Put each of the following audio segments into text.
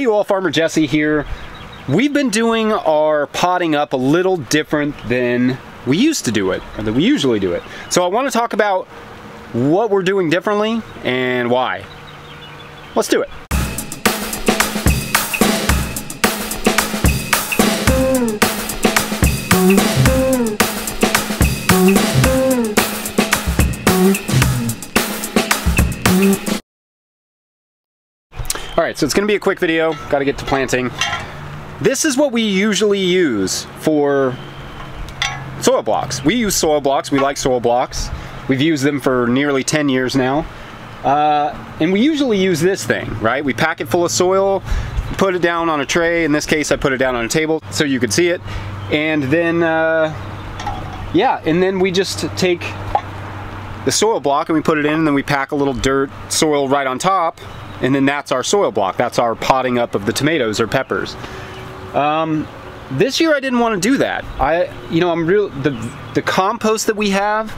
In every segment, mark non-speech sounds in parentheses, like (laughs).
Hey you all, Farmer Jesse here. We've been doing our potting up a little different than we used to do it, or than we usually do it. So I want to talk about what we're doing differently and why. Let's do it. All right, so it's gonna be a quick video. Gotta get to planting. This is what we usually use for soil blocks. We use soil blocks, we like soil blocks. We've used them for nearly 10 years now. Uh, and we usually use this thing, right? We pack it full of soil, put it down on a tray. In this case, I put it down on a table so you could see it. And then, uh, yeah, and then we just take the soil block and we put it in and then we pack a little dirt soil right on top and then that's our soil block. That's our potting up of the tomatoes or peppers. Um, this year I didn't want to do that. I, you know, I'm real, the, the compost that we have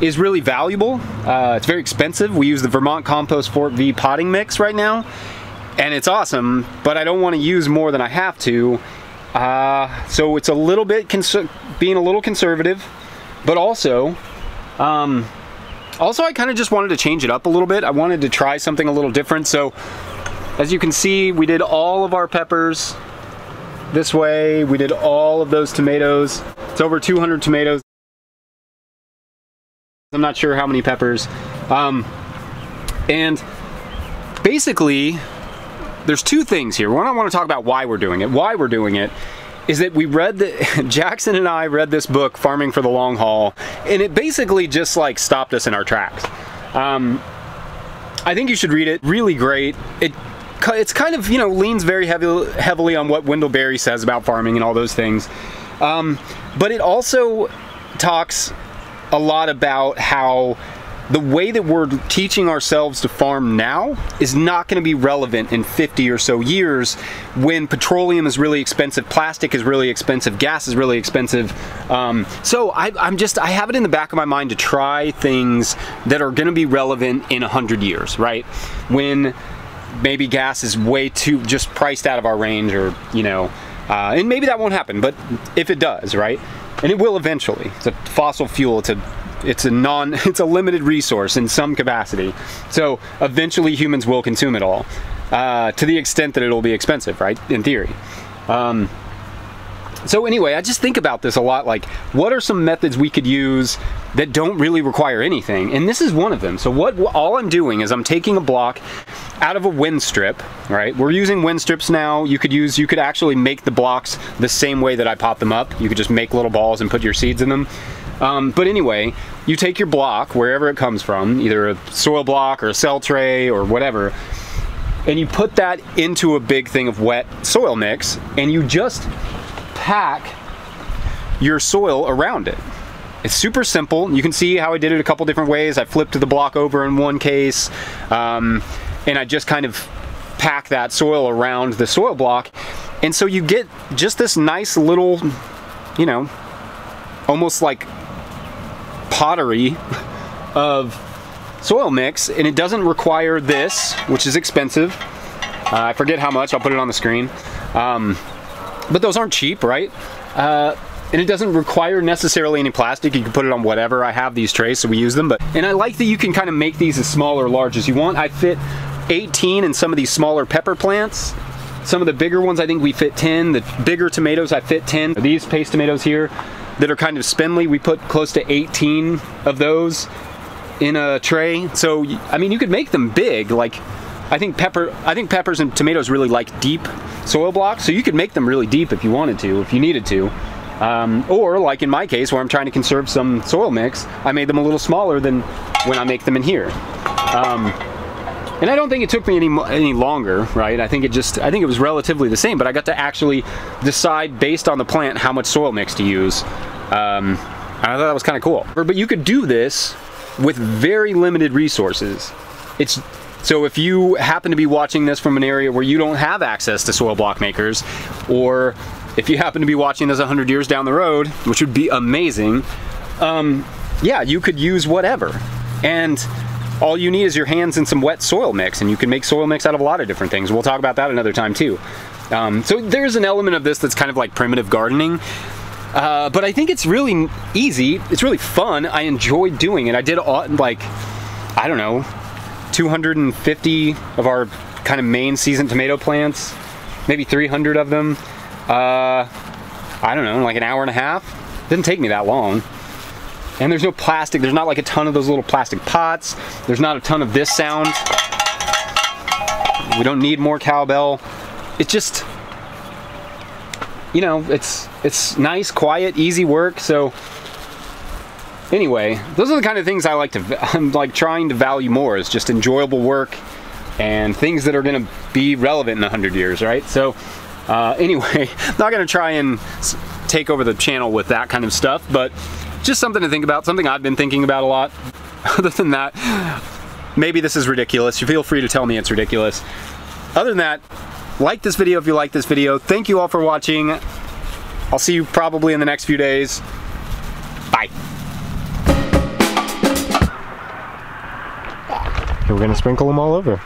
is really valuable. Uh, it's very expensive. We use the Vermont Compost Fort Vee potting mix right now and it's awesome, but I don't want to use more than I have to. Uh, so it's a little bit, being a little conservative, but also, um, also, I kind of just wanted to change it up a little bit. I wanted to try something a little different. So as you can see, we did all of our peppers this way. We did all of those tomatoes. It's over 200 tomatoes. I'm not sure how many peppers. Um, and basically, there's two things here. One, I want to talk about why we're doing it. Why we're doing it is that we read that (laughs) Jackson and I read this book, Farming for the Long Haul, and it basically just like stopped us in our tracks. Um, I think you should read it. Really great. It it's kind of you know leans very heavy, heavily on what Wendell Berry says about farming and all those things, um, but it also talks a lot about how the way that we're teaching ourselves to farm now is not going to be relevant in 50 or so years when petroleum is really expensive, plastic is really expensive, gas is really expensive. Um, so I, I'm just, I have it in the back of my mind to try things that are going to be relevant in 100 years, right? When maybe gas is way too just priced out of our range or, you know, uh, and maybe that won't happen, but if it does, right? And it will eventually. It's a fossil fuel, it's a it's a non (laughs) it's a limited resource in some capacity. So eventually humans will consume it all uh, to the extent that it'll be expensive right in theory. Um, so anyway i just think about this a lot like what are some methods we could use that don't really require anything? And this is one of them. So what all i'm doing is i'm taking a block out of a Winstrip right? We're using Winstrips now. You could use you could actually make the blocks the same way that i pop them up. You could just make little balls and put your seeds in them um, but anyway, you take your block, wherever it comes from, either a soil block or a cell tray or whatever, and you put that into a big thing of wet soil mix, and you just pack your soil around it. It's super simple. You can see how I did it a couple different ways. I flipped the block over in one case, um, and I just kind of pack that soil around the soil block. And so you get just this nice little, you know, almost like pottery of soil mix and it doesn't require this, which is expensive. Uh, I forget how much, I'll put it on the screen. Um, but those aren't cheap, right? Uh, and it doesn't require necessarily any plastic. You can put it on whatever. I have these trays, so we use them. But And I like that you can kind of make these as small or large as you want. I fit 18 in some of these smaller pepper plants. Some of the bigger ones, I think we fit 10. The bigger tomatoes, I fit 10. These paste tomatoes here, that are kind of spindly. We put close to 18 of those in a tray. So, I mean, you could make them big. Like, I think pepper, I think peppers and tomatoes really like deep soil blocks. So you could make them really deep if you wanted to, if you needed to. Um, or like in my case where I'm trying to conserve some soil mix, I made them a little smaller than when I make them in here. Um, and I don't think it took me any any longer, right? I think it just I think it was relatively the same, but I got to actually decide based on the plant how much soil mix to use. Um, I thought that was kind of cool. But you could do this with very limited resources. It's so if you happen to be watching this from an area where you don't have access to soil block makers, or if you happen to be watching this 100 years down the road, which would be amazing, um, yeah, you could use whatever. And all you need is your hands and some wet soil mix, and you can make soil mix out of a lot of different things. We'll talk about that another time too. Um, so there's an element of this that's kind of like primitive gardening. Uh, but I think it's really easy. It's really fun. I enjoy doing it. I did all, like, I don't know, 250 of our kind of main season tomato plants, maybe 300 of them. Uh, I don't know, like an hour and a half. Didn't take me that long. And there's no plastic. There's not like a ton of those little plastic pots. There's not a ton of this sound. We don't need more cowbell. It's just, you know, it's it's nice, quiet, easy work. So anyway, those are the kind of things I like to (laughs) I'm like trying to value more is just enjoyable work and things that are going to be relevant in 100 years, right? So uh, (laughs) anyway, not going to try and take over the channel with that kind of stuff, but just something to think about, something I've been thinking about a lot. (laughs) Other than that, maybe this is ridiculous. You feel free to tell me it's ridiculous. Other than that, like this video if you like this video. Thank you all for watching. I'll see you probably in the next few days. Bye. We're gonna sprinkle them all over.